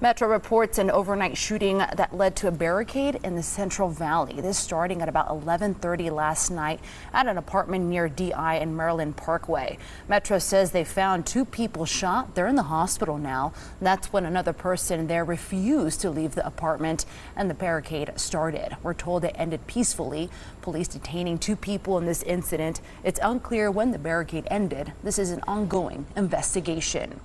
Metro reports an overnight shooting that led to a barricade in the Central Valley. This starting at about 11:30 last night at an apartment near DI and Maryland Parkway. Metro says they found two people shot. They're in the hospital now. That's when another person there refused to leave the apartment and the barricade started. We're told it ended peacefully. Police detaining two people in this incident. It's unclear when the barricade ended. This is an ongoing investigation.